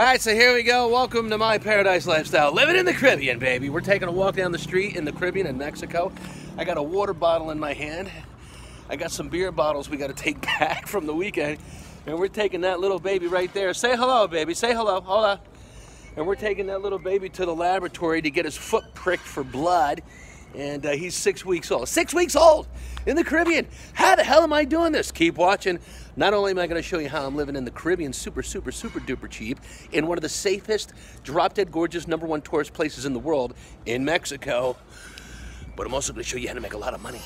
All right, so here we go. Welcome to my paradise lifestyle. Living in the Caribbean, baby. We're taking a walk down the street in the Caribbean in Mexico. I got a water bottle in my hand. I got some beer bottles we got to take back from the weekend. And we're taking that little baby right there. Say hello, baby. Say hello. Hold on. And we're taking that little baby to the laboratory to get his foot pricked for blood. And uh, he's six weeks old. Six weeks old in the Caribbean. How the hell am I doing this? Keep watching. Not only am I going to show you how I'm living in the Caribbean super, super, super duper cheap in one of the safest, drop dead gorgeous number one tourist places in the world in Mexico, but I'm also going to show you how to make a lot of money.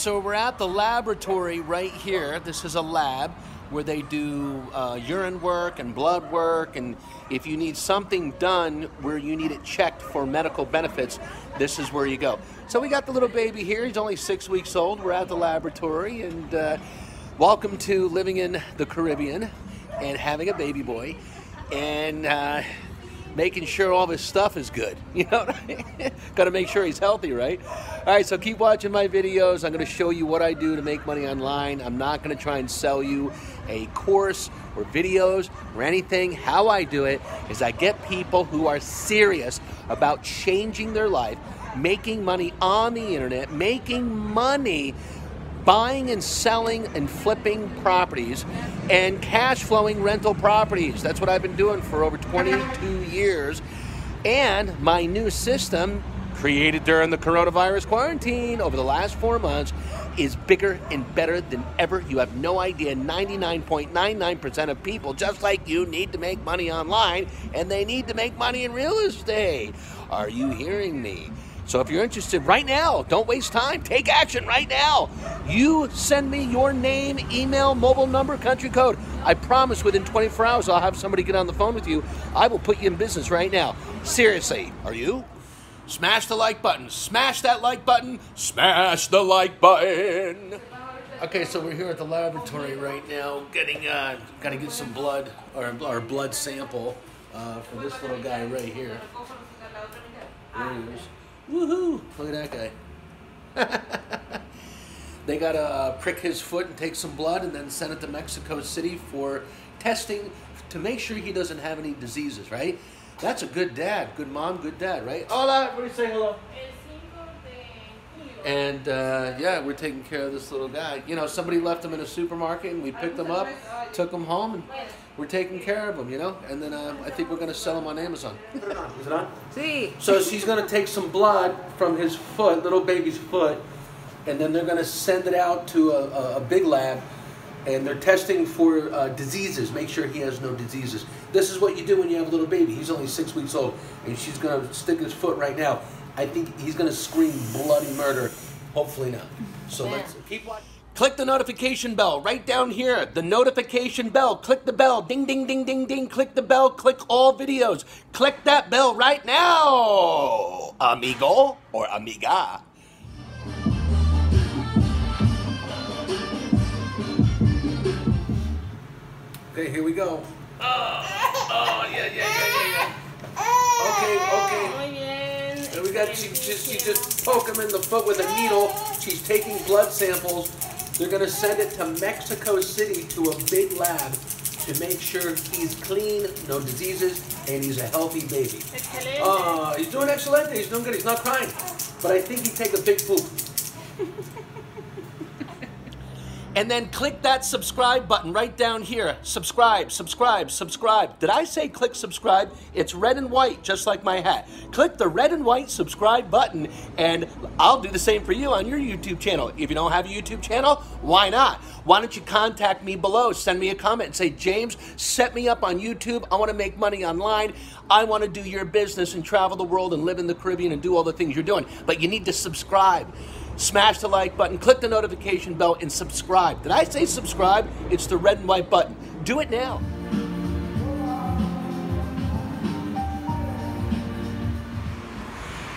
So we're at the laboratory right here. This is a lab where they do uh, urine work and blood work, and if you need something done where you need it checked for medical benefits, this is where you go. So we got the little baby here. He's only six weeks old. We're at the laboratory, and uh, welcome to living in the Caribbean and having a baby boy, and. Uh, making sure all of his stuff is good. You know, got to make sure he's healthy, right? All right, so keep watching my videos. I'm going to show you what I do to make money online. I'm not going to try and sell you a course or videos or anything. How I do it is I get people who are serious about changing their life, making money on the internet, making money buying and selling and flipping properties and cash flowing rental properties. That's what I've been doing for over 22 years. And my new system, created during the coronavirus quarantine over the last four months, is bigger and better than ever. You have no idea. 99.99% of people, just like you, need to make money online and they need to make money in real estate. Are you hearing me? So if you're interested right now, don't waste time. Take action right now. You send me your name, email, mobile number, country code. I promise within 24 hours I'll have somebody get on the phone with you. I will put you in business right now. Seriously, are you? Smash the like button. Smash that like button. Smash the like button. Okay, so we're here at the laboratory right now, getting uh, got to get some blood or our blood sample uh, for this little guy right here. There he is. Woohoo! Look at that guy. they got to uh, prick his foot and take some blood and then send it to Mexico City for testing to make sure he doesn't have any diseases, right? That's a good dad, good mom, good dad, right? Hola, everybody say hello. And uh, yeah, we're taking care of this little guy. You know, somebody left him in a supermarket and we picked him up, took him home, and we're taking care of him, you know? And then uh, I think we're going to sell him on Amazon. Is it on? Sí. So she's going to take some blood from his foot, little baby's foot, and then they're going to send it out to a, a, a big lab, and they're testing for uh, diseases, make sure he has no diseases. This is what you do when you have a little baby. He's only six weeks old, and she's going to stick his foot right now. I think he's going to scream bloody murder. Hopefully not. So Yeah. let's keep watching. Click the notification bell right down here. The notification bell. Click the bell. Ding, ding, ding, ding, ding. Click the bell. Click all videos. Click that bell right now, amigo or amiga. Okay, here we go. Oh, oh yeah, yeah, yeah, yeah, yeah. Okay, okay. And we got she just she just poke him in the foot with a needle. She's taking blood samples. They're gonna send it to Mexico City to a big lab to make sure he's clean, no diseases, and he's a healthy baby. Excelente. Oh, he's doing excellent. He's doing good. He's not crying, but I think he'd take a big poop. and then click that subscribe button right down here. Subscribe, subscribe, subscribe. Did I say click subscribe? It's red and white, just like my hat. Click the red and white subscribe button, and I'll do the same for you on your YouTube channel. If you don't have a YouTube channel, why not? Why don't you contact me below? Send me a comment and say, James, set me up on YouTube. I want to make money online. I want to do your business and travel the world and live in the Caribbean and do all the things you're doing. But you need to subscribe. Smash the like button, click the notification bell, and subscribe. Did I say subscribe? It's the red and white button. Do it now.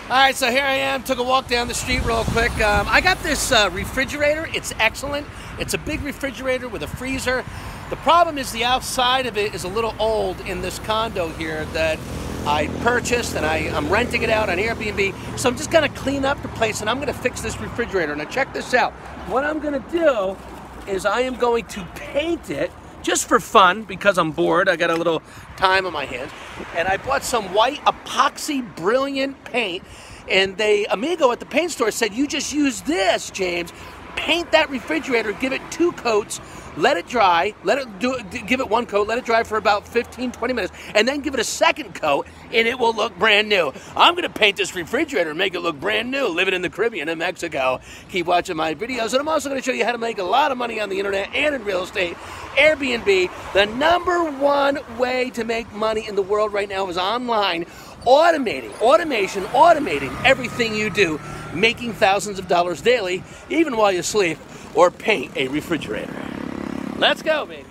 All right, so here I am. Took a walk down the street real quick. Um, I got this uh, refrigerator. It's excellent. It's a big refrigerator with a freezer. The problem is the outside of it is a little old in this condo here that I purchased and I, I'm renting it out on Airbnb. So I'm just gonna clean up the place and I'm gonna fix this refrigerator. Now check this out. What I'm gonna do is I am going to paint it just for fun because I'm bored. I got a little time on my hands. And I bought some white epoxy brilliant paint. And they, Amigo at the paint store said, you just use this, James. Paint that refrigerator, give it two coats, let it dry, let it do give it one coat, let it dry for about 15, 20 minutes, and then give it a second coat, and it will look brand new. I'm gonna paint this refrigerator and make it look brand new, living in the Caribbean in Mexico. Keep watching my videos, and I'm also gonna show you how to make a lot of money on the internet and in real estate. Airbnb, the number one way to make money in the world right now is online. Automating, automation, automating everything you do, making thousands of dollars daily, even while you sleep, or paint a refrigerator. Let's go, baby.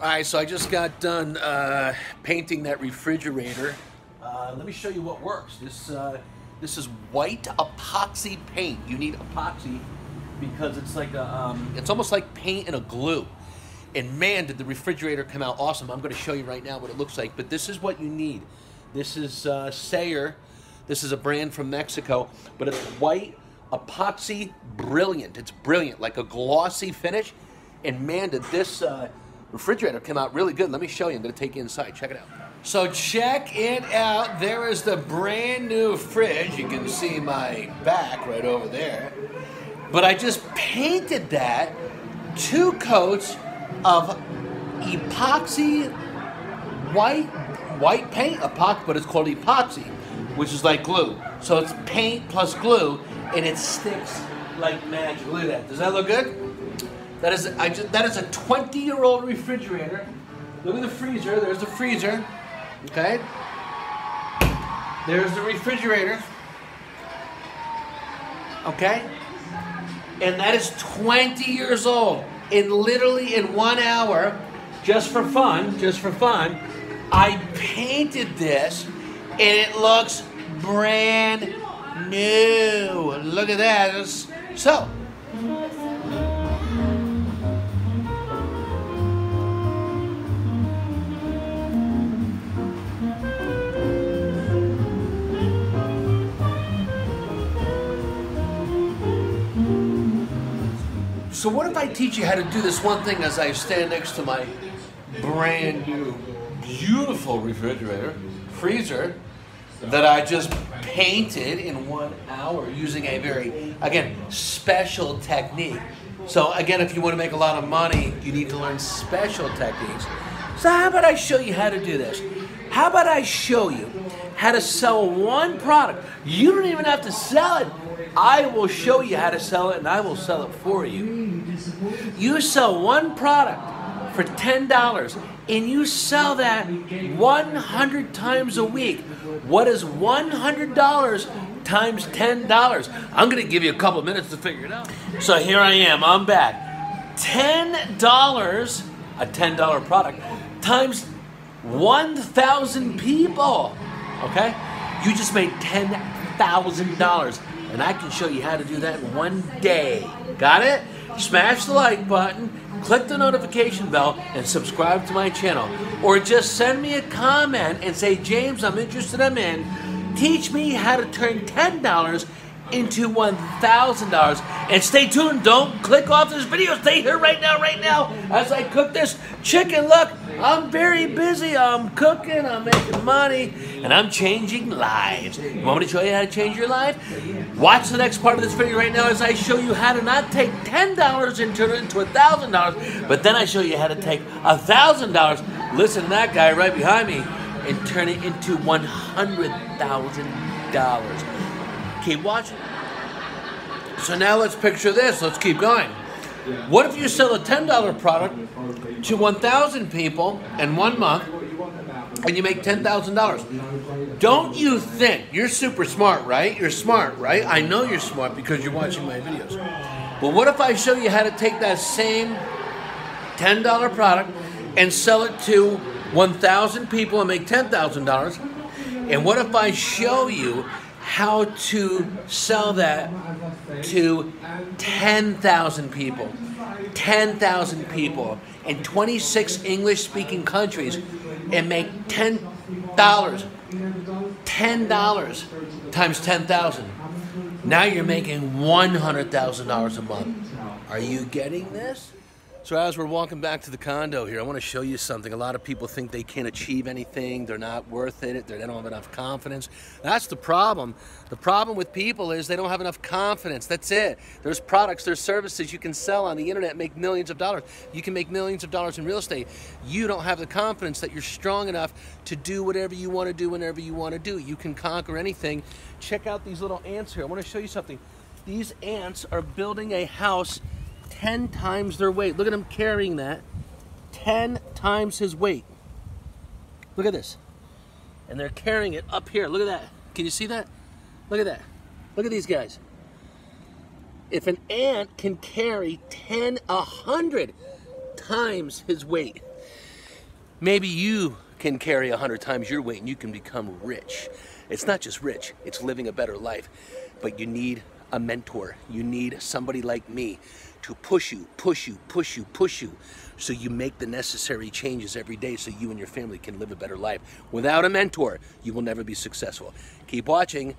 All right, so I just got done uh, painting that refrigerator. Uh, let me show you what works. This uh, this is white epoxy paint. You need epoxy because it's like a um, it's almost like paint and a glue. And man, did the refrigerator come out awesome! I'm going to show you right now what it looks like. But this is what you need. This is uh, Sayer. This is a brand from Mexico, but it's white epoxy brilliant. It's brilliant, like a glossy finish. And man, did this uh, refrigerator come out really good. Let me show you. I'm going to take you inside. Check it out. So check it out. There is the brand new fridge. You can see my back right over there. But I just painted that two coats of epoxy white white paint epoxy, but it's called epoxy, which is like glue. So it's paint plus glue, and it sticks like magic. Look at that. Does that look good? That is I just that is a 20 year old refrigerator. Look at the freezer. There's the freezer. Okay. There's the refrigerator. Okay. And that is 20 years old. And literally in one hour, just for fun, just for fun, I painted this and it looks brand new. Look at that. So, So what if I teach you how to do this one thing as I stand next to my brand new, beautiful refrigerator, freezer, that I just painted in one hour using a very, again, special technique. So again, if you want to make a lot of money, you need to learn special techniques. So how about I show you how to do this? How about I show you how to sell one product? You don't even have to sell it. I will show you how to sell it and I will sell it for you. You sell one product for $10 and you sell that 100 times a week. What is $100 times $10? I'm going to give you a couple minutes to figure it out. So here I am, I'm back. $10, a $10 product, times 1,000 people. Okay? You just made $10,000. And I can show you how to do that in one day. Got it? Smash the like button, click the notification bell, and subscribe to my channel. Or just send me a comment and say, James, I'm interested, I'm in. Teach me how to turn $10 into $1,000. And stay tuned, don't click off this video. Stay here right now, right now, as I cook this chicken. Look, I'm very busy. I'm cooking, I'm making money, and I'm changing lives. You want me to show you how to change your life? Watch the next part of this video right now as I show you how to not take $10 and turn it into $1,000, but then I show you how to take $1,000, listen to that guy right behind me, and turn it into $100,000. Keep watching. So now let's picture this. Let's keep going. What if you sell a $10 product to 1,000 people in one month and you make $10,000? Don't you think you're super smart, right? You're smart, right? I know you're smart because you're watching my videos. But what if I show you how to take that same $10 product and sell it to 1,000 people and make $10,000? And what if I show you how to sell that to 10,000 people? 10,000 people in 26 English speaking countries and make $10. $10 times 10,000. Now you're making $100,000 a month. Are you getting this? So as we're walking back to the condo here, I want to show you something. A lot of people think they can't achieve anything. They're not worth it. They don't have enough confidence. That's the problem. The problem with people is they don't have enough confidence. That's it. There's products, there's services you can sell on the internet, make millions of dollars. You can make millions of dollars in real estate. You don't have the confidence that you're strong enough to do whatever you want to do whenever you want to do. You can conquer anything. Check out these little ants here. I want to show you something. These ants are building a house 10 times their weight. Look at him carrying that. 10 times his weight. Look at this. And they're carrying it up here. Look at that. Can you see that? Look at that. Look at these guys. If an ant can carry 10, 100 times his weight, maybe you can carry 100 times your weight and you can become rich. It's not just rich, it's living a better life. But you need a mentor. You need somebody like me to push you, push you, push you, push you, so you make the necessary changes every day so you and your family can live a better life. Without a mentor, you will never be successful. Keep watching.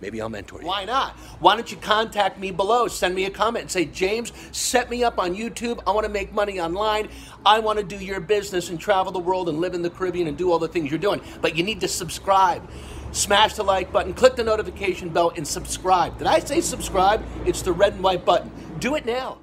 Maybe I'll mentor you. Why not? Why don't you contact me below? Send me a comment and say, James, set me up on YouTube. I want to make money online. I want to do your business and travel the world and live in the Caribbean and do all the things you're doing. But you need to subscribe. Smash the like button, click the notification bell, and subscribe. Did I say subscribe? It's the red and white button. Do it now.